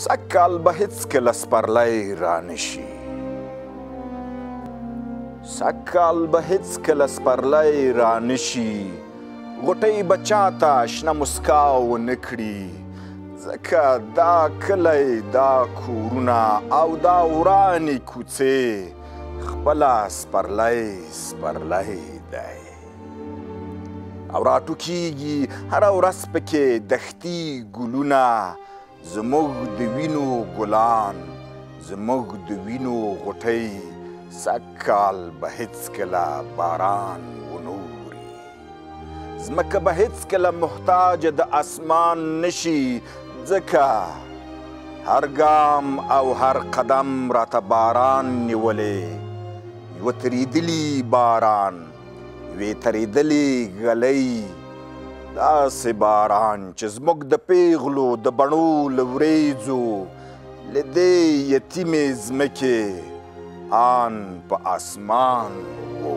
سږکال به هېڅکله سپرلی رانشي سږکال به هېڅکله سپرلی رانشي غوټۍ به چاته شنه مسکا ونه کړي ځکه دا کلی دا کورونه او دا ورانې کوڅې خپله سپرلی سپرلی دی او راټوکیږي هره ورځ پکې دښتي ګلونه زموږ د وینو ګلان زموږ د وینو غټۍ سږکال به هیڅکله باران ونه اوري ځمکه به هیڅکله محتاج د اسمان نشي ځکه هر ګام او هر قدم راته باران نیولې یوه تریدلي باران وې ترېدلې ږلۍ داسې باران چې زموږ د پېغلو د بڼو له ورېځو له دې یتیمې ځمکې آن په اسمان وو